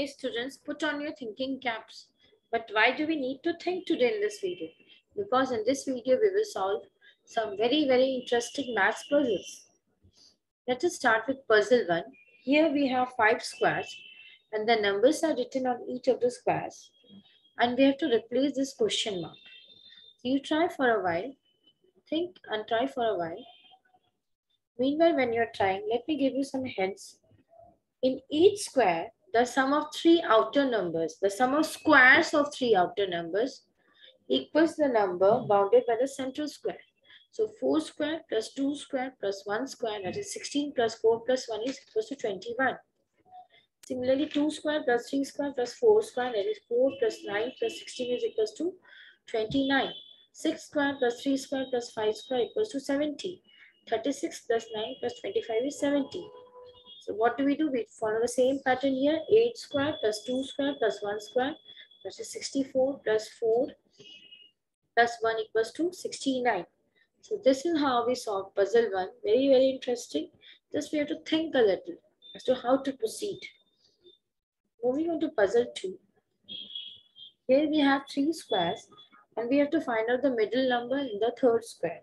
Hey students, put on your thinking caps. But why do we need to think today in this video? Because in this video, we will solve some very, very interesting maths puzzles. Let us start with puzzle one. Here we have five squares and the numbers are written on each of the squares. And we have to replace this question mark. You try for a while, think and try for a while. Meanwhile, when you're trying, let me give you some hints. In each square, the sum of three outer numbers, the sum of squares of three outer numbers equals the number bounded by the central square. So 4 square plus 2 square plus 1 square, that is 16 plus 4 plus 1 is equals to 21. Similarly, 2 square plus 3 square plus 4 square, that is 4 plus 9 plus 16 is equals to 29. 6 square plus 3 square plus 5 square equals to 70. 36 plus 9 plus 25 is 70. So what do we do? We follow the same pattern here. 8 square plus 2 square plus 1 square. That is 64 plus 4 plus 1 equals to 69. So this is how we solve puzzle 1. Very, very interesting. Just we have to think a little as to how to proceed. Moving on to puzzle 2. Here we have three squares and we have to find out the middle number in the third square.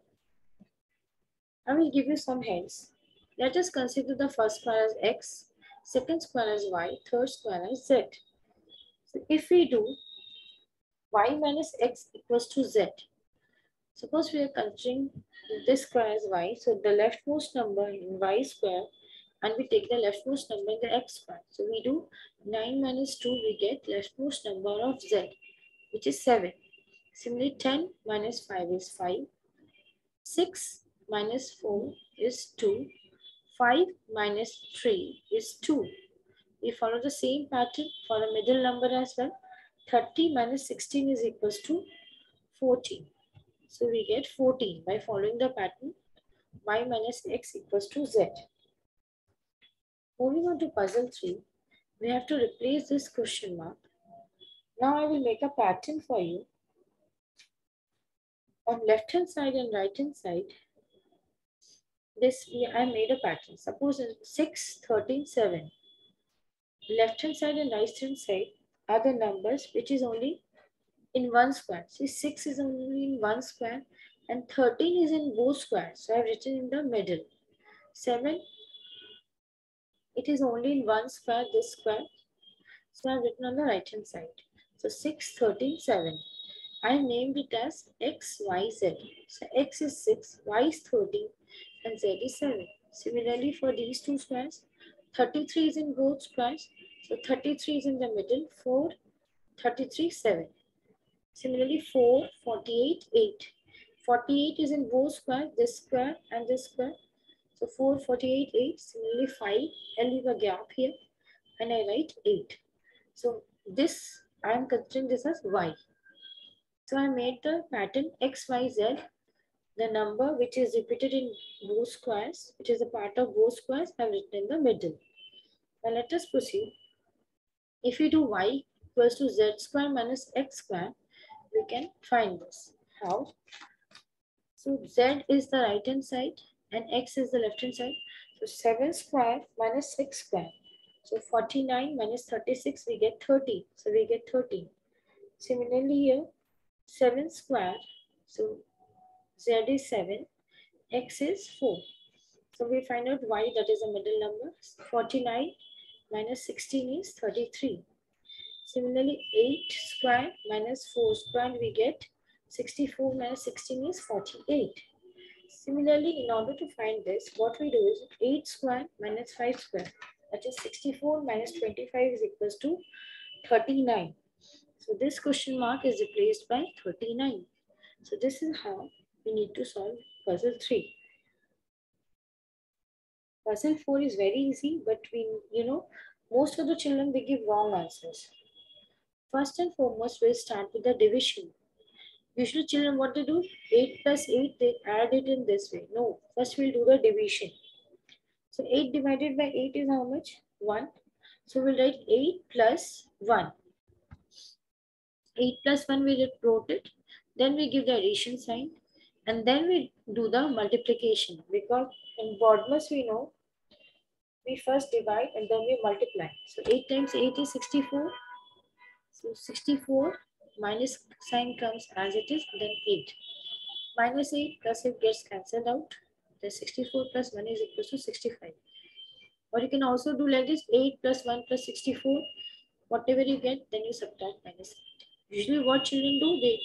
I will give you some hints. Let us consider the first square as x, second square as y, third square as z. So if we do y minus x equals to z, suppose we are considering this square as y, so the leftmost number in y square and we take the leftmost number in the x square. So we do 9 minus 2, we get leftmost number of z, which is 7. Similarly, 10 minus 5 is 5. 6 minus 4 is 2. 5 minus 3 is 2. We follow the same pattern for the middle number as well. 30 minus 16 is equals to 14. So we get 14 by following the pattern y minus x equals to z. Moving on to puzzle 3, we have to replace this question mark. Now I will make a pattern for you. On left hand side and right hand side, this I made a pattern. Suppose in 6, 13, 7. Left hand side and right hand side are the numbers which is only in one square. See 6 is only in one square and 13 is in both squares. So I have written in the middle. 7, it is only in one square, this square. So I have written on the right hand side. So 6, 13, 7. I named it as X, Y, Z. So X is 6, Y is 13, and Z is 7. Similarly, for these two squares, 33 is in both squares. So 33 is in the middle, 4, 33, 7. Similarly, 4, 48, 8. 48 is in both squares, this square and this square. So 4, 48, 8. Similarly, 5, I leave a gap here and I write 8. So this, I am considering this as Y. So I made the pattern X, Y, Z the number which is repeated in both squares, which is a part of both squares, I have written in the middle. Now let us proceed. If we do y equals to z square minus x square, we can find this. How? So z is the right hand side and x is the left hand side. So 7 square minus 6 square. So 49 minus 36, we get 30. So we get 30. Similarly here, 7 square. So Z is 7, X is 4. So we find out Y that is the middle number. 49 minus 16 is 33. Similarly, 8 square minus 4 square we get 64 minus 16 is 48. Similarly, in order to find this, what we do is 8 square minus 5 square. That is 64 minus 25 is equals to 39. So this question mark is replaced by 39. So this is how we need to solve puzzle 3. Puzzle 4 is very easy, but we, you know, most of the children, they give wrong answers. First and foremost, we'll start with the division. Usually children, what they do? 8 plus 8, they add it in this way. No, first we'll do the division. So 8 divided by 8 is how much? 1. So we'll write 8 plus 1. 8 plus 1, we wrote it. Then we give the addition sign. And then we do the multiplication because in BODMAS we know we first divide and then we multiply. So 8 times 8 is 64. So 64 minus sign comes as it is, then 8. Minus 8 plus 8 gets cancelled out. Then 64 plus 1 is equal to 65. Or you can also do like this 8 plus 1 plus 64. Whatever you get, then you subtract minus 8. Usually what children do, they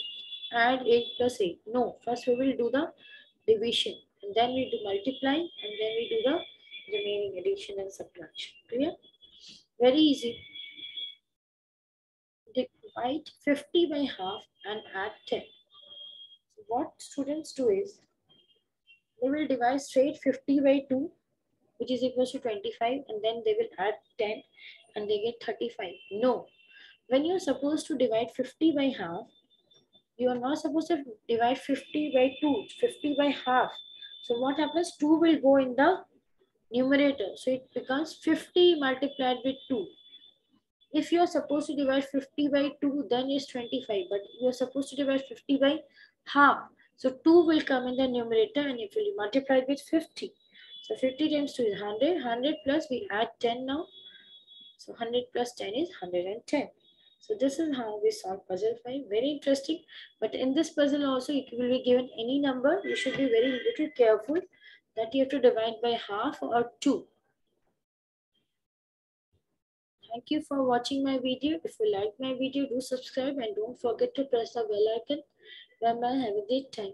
add 8 plus 8. No, first we will do the division and then we do multiply and then we do the remaining addition and subtraction. Clear? Very easy. Divide 50 by half and add 10. So what students do is they will divide straight 50 by 2 which is equal to 25 and then they will add 10 and they get 35. No. When you're supposed to divide 50 by half, you are not supposed to divide 50 by 2, 50 by half. So what happens? 2 will go in the numerator. So it becomes 50 multiplied with 2. If you are supposed to divide 50 by 2, then it's 25. But you are supposed to divide 50 by half. So 2 will come in the numerator and it will be multiplied with 50. So 50 times 2 is 100. 100 plus we add 10 now. So 100 plus 10 is 110. So this is how we solve puzzle 5. Very interesting. But in this puzzle also, it will be given any number. You should be very little careful that you have to divide by half or 2. Thank you for watching my video. If you like my video, do subscribe and don't forget to press the bell icon. Bye bye. Have a great time.